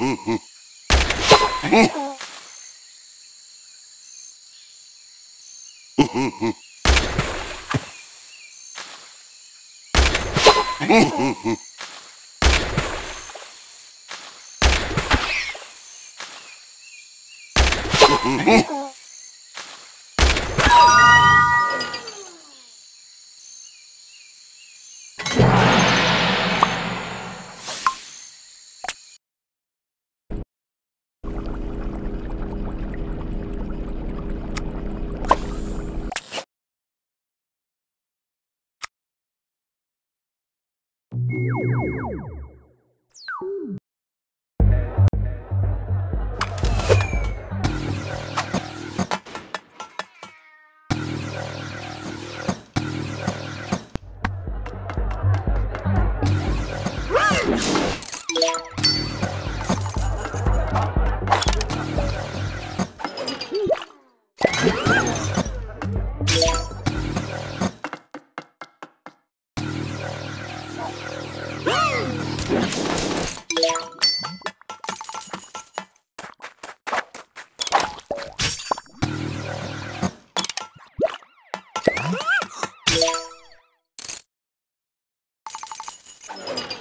Mm-hmm. you you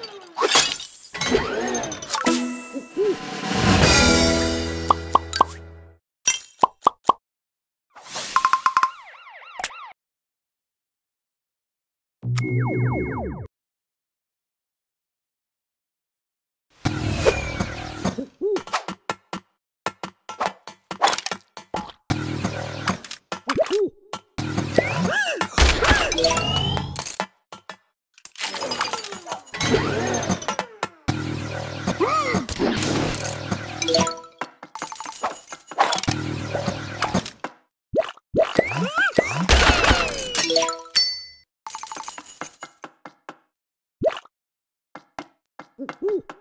Ooh.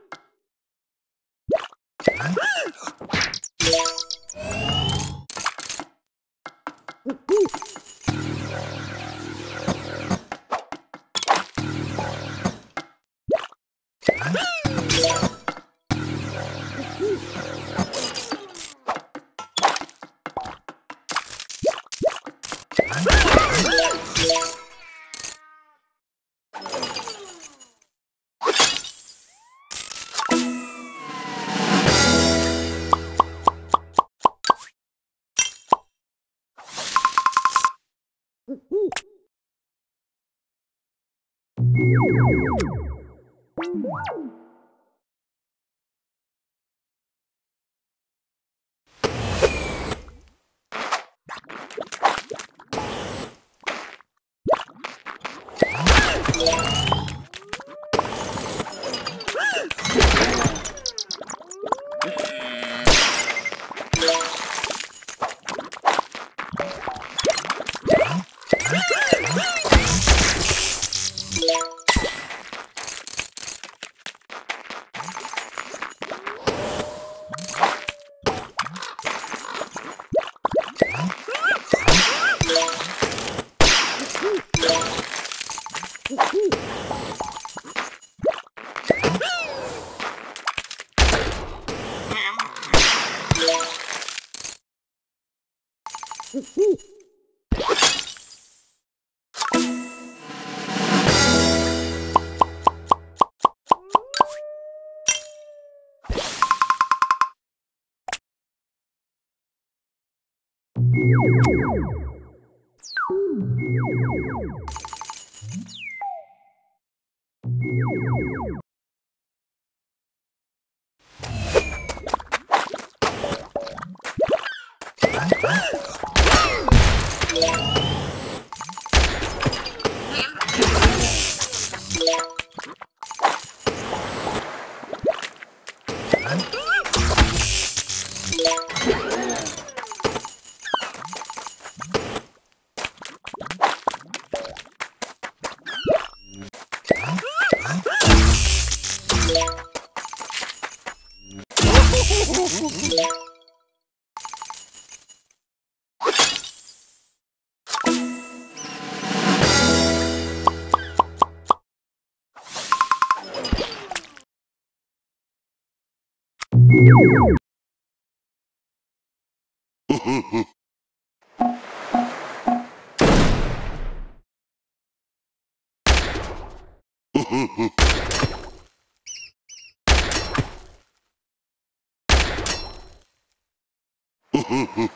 you ん? Mm-hmm. You